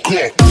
fuck up.